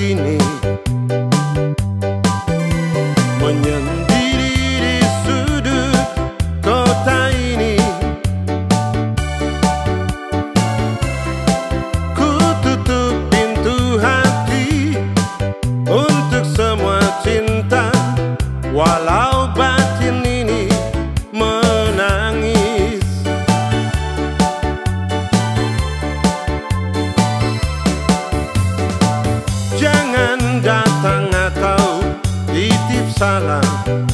imaginei titip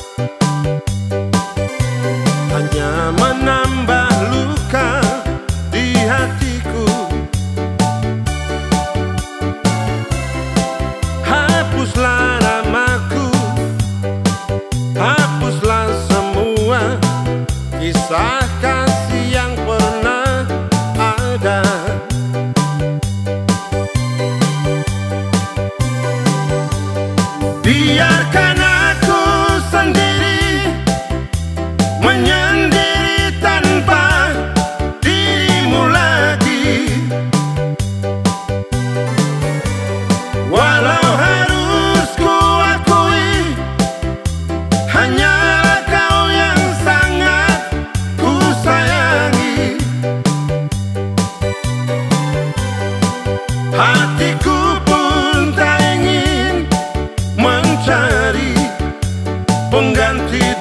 Menyendiri tanpa dirimu lagi. Walau harus ku akui Hanyalah kau yang sangat ku sayangi. Hatiku pun tak ingin mencari pengganti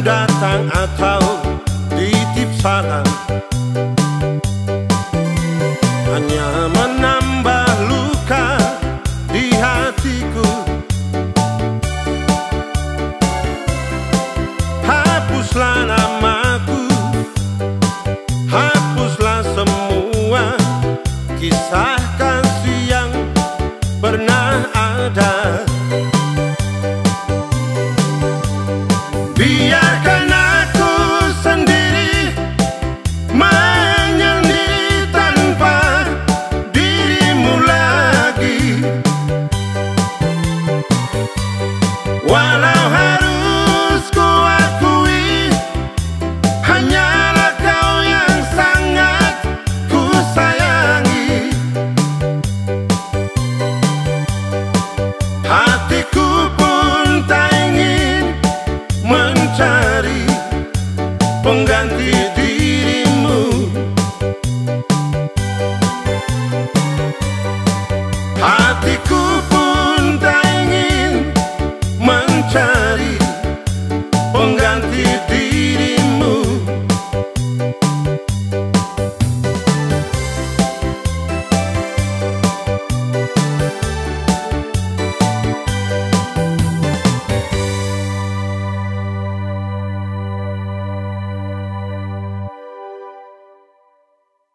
datang atau titip salam